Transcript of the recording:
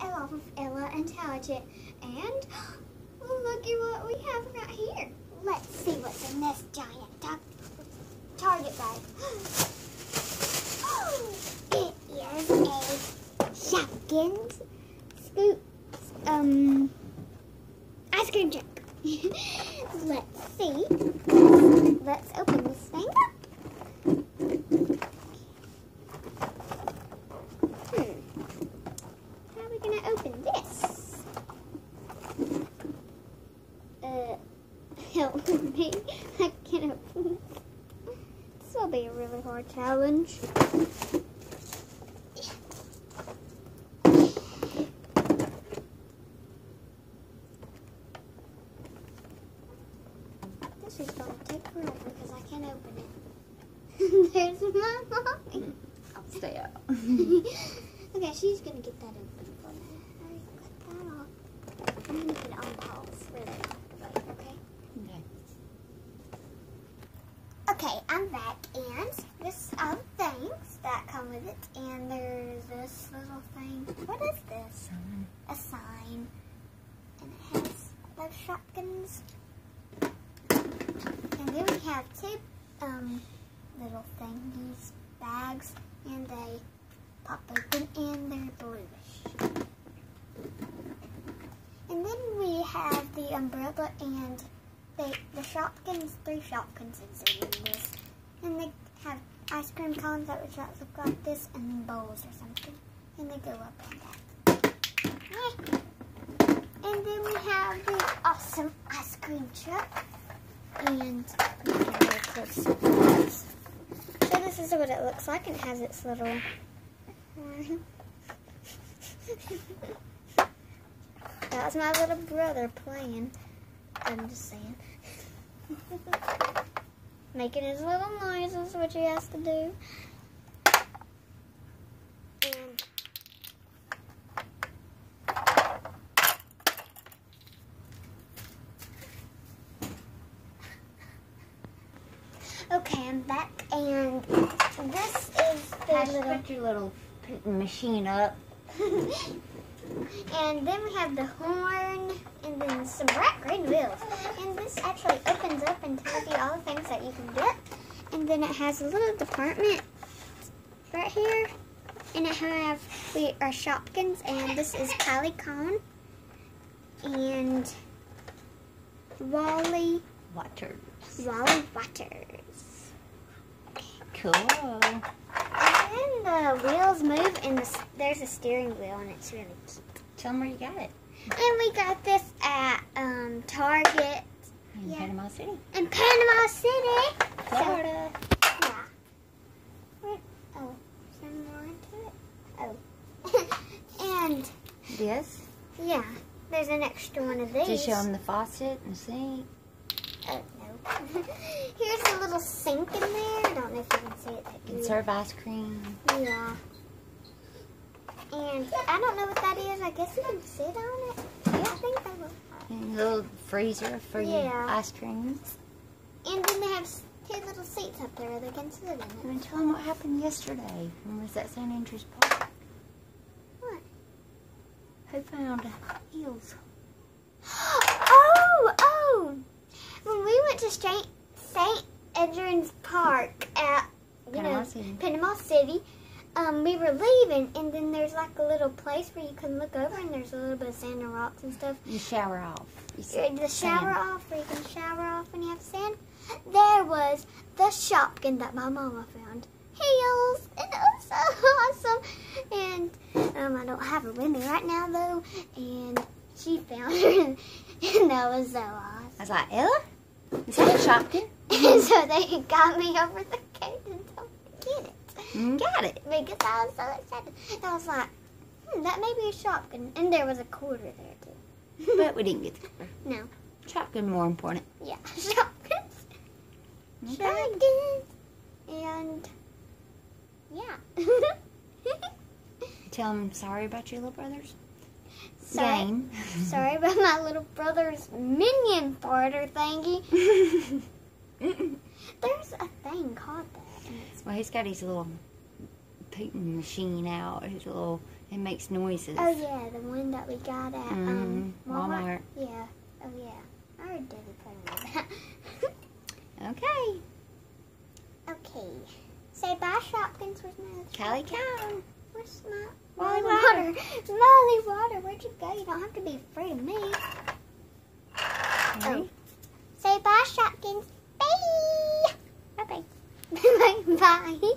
Ella off of Ella Intelligent. And look at what we have right here. Let's see what's in this giant tar- Target bag. It is a Shopkins scoop, um, ice cream truck. Let's see. Let's open this thing up. Hmm. How are we gonna open this? Uh, help me. I can't open it. This will be a really hard challenge. This is gonna take forever because I can't open it. There's my mom. I'll stay out. okay, she's gonna get that open for me. I cut that off. I'm gonna put it on pause okay? Okay. Okay, I'm back, and this are things that come with it, and there's this little thing. What is this? A sign, and it has those Shopkins. And then we have two um, little thingies, bags, and they pop open, and they're bluish. And then we have the umbrella and they, the Shopkins, three Shopkins in this. And they have ice cream cones that would look like this and bowls or something. And they go up on that. And then we have the awesome ice cream truck. And. So this is what it looks like it has its little That was my little brother playing. I'm just saying. Making his little noises, which he has to do. And Okay, I'm back, and this is the little. put your little machine up. and then we have the horn, and then some bright green wheels. And this actually opens up and tells you all the things that you can get. And then it has a little department right here. And it have we are Shopkins, and this is Kylie Cone and Wally Waters. Wally Waters. Cool. The wheels move, and the, there's a steering wheel, and it's really cute. Tell them where you got it. And we got this at um, Target In Yeah. Panama City, in Panama City. Florida. Yeah. Wait, oh, more into it? Oh. and This. yeah, there's an extra one of these. Just show them the faucet and the sink. Oh, no. Here's a little sink in there. I don't know if you can see it. that You can serve ice cream. Yeah. And I don't know what that is. I guess you can sit on it. Yeah, I think they will. And a little freezer for your ice creams. And then they have two little seats up there where they can sit in it. And tell them what happened yesterday. When was that St. Andrews Park? What? Who found heels? Oh, oh! When we went to St. St. Park at you Panama know City. Panama City, um, we were leaving, and then there's like a little place where you can look over, and there's a little bit of sand and rocks and stuff. You shower off. You see the shower sand. off, where you can shower off when you have sand. There was the Shopkin that my mama found. Heels, and it was so awesome. And um, I don't have her with me right now though, and she found her, and that was so awesome. I was like, Ella? Is that a Shopkin? And so they got me over the gate and told me to get it. Mm, Got it. Because I was so excited. And I was like, hmm, that may be a Shopkin. And there was a quarter there too. But we didn't get the quarter. no. Shopkin more important. Yeah, Shopkins. Okay. Shopkins. And yeah. Tell them sorry about your little brothers. Sorry, Game. sorry about my little brother's minion farter thingy. There's a thing called that. Well, he's got his little pooting machine out. His little It makes noises. Oh yeah, the one that we got at um, Mhm, Walmart. Walmart. Yeah. Oh yeah. I heard Daddy playing with that. Okay. okay. Say bye, Shopkins. Where's my Callie cow. Where's my Molly Water. Molly Water, where'd you go? You don't have to be afraid of me. Ready? Say bye, Shopkins. Bye. Bye.